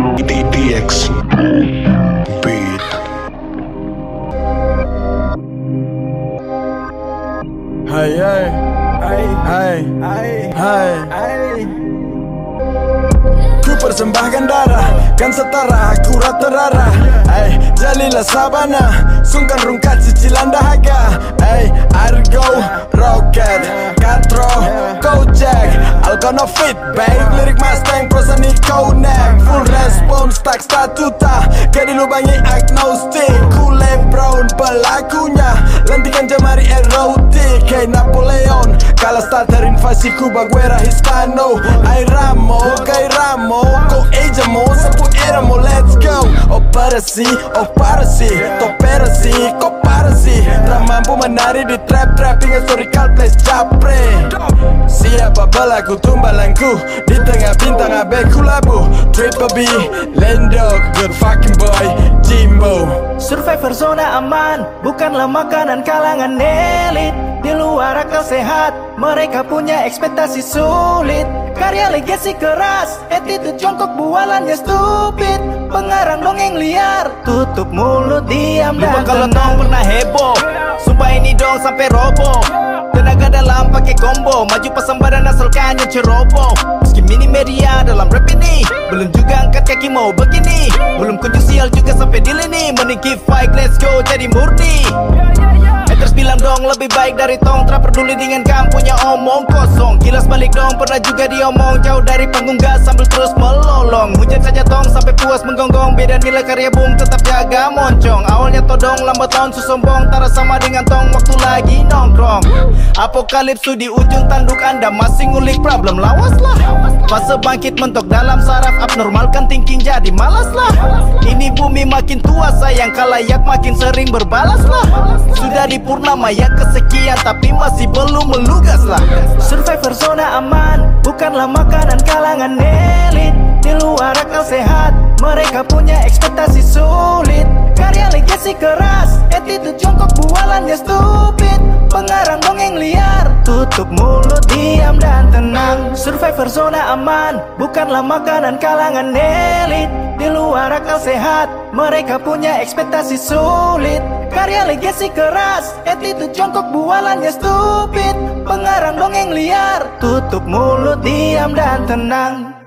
DX Beat Hai hai Hai Hai Hai Hai Ku persembahkan darah Kan setara aku rata rara. Hai Jalilah sabana Sungkan rungkat cicilan dahaga. Hai Argo to fit, babe. Lyric Mustang, slang, proza ni Full response, tak statuta. Kiedy lubanie agnostik. Kulit brown, pelakunya. Lantikan jemari erotic Hey Napoleon. Kala start in fasi Cuba, guerra hispano. Ay ramo, kay ramo. Go eja mo, sa puera mo, let's go. Operasi, operasi. Toperasi, si Topera mampu menari si Ramampu manari di trap, trapping Historical Pelaku tumbalanku Di tengah bintang abeku labu Triple B, Lendok Good fucking boy, Jimbo. Survivor zona aman Bukanlah makanan kalangan elit. Di luar akal sehat Mereka punya ekspektasi sulit. Karya legasi keras Attitude jongkok bualannya stupid. Pengarang dongeng liar Tutup mulut diam dan Lupa kalau tenang. tong pernah heboh. Sumpah ini dong sampai roboh. Tenaga dalam pakai combo Maju pasang badan yang ceroboh. Meski mini media dalam rap ini. Belum juga angkat kaki mau begini. Belum kunjung sial juga sampai di lini. Mending fight let's go jadi murni. Haters bilang dong lebih baik dari tong. Tak peduli dengan kamu punya omong kosong. Kilas balik dong pernah juga diomong. Jauh dari panggung gas sambil terus melolong. Hujan saja tong sampai puas menggonggong. Beda nilai karya bung tetap jaga moncong. Awalnya todong lambat tahun susombong. Tara sama dengan tong waktu lagi nongkrong Apokalipsu di ujung tanduk anda Masih ngulik problem lawas lah Fase bangkit mentok dalam saraf Abnormalkan thinking jadi malas lah Ini bumi makin tua sayang Kalayak makin sering berbalas lah Sudah di purnama ya kesekian Tapi masih belum melugas lah Survivor zona aman Bukanlah makanan kalangan elit. Di luar akal sehat Mereka punya ekspektasi sulit. Karya legasi keras mulut diam dan tenang Survivor zona aman. Bukanlah makanan kalangan elit. Di luar akal sehat Mereka punya ekspektasi sulit. Karya legasi keras Attitude jongkok bualannya stupid. Pengarang dongeng liar Tutup mulut diam dan tenang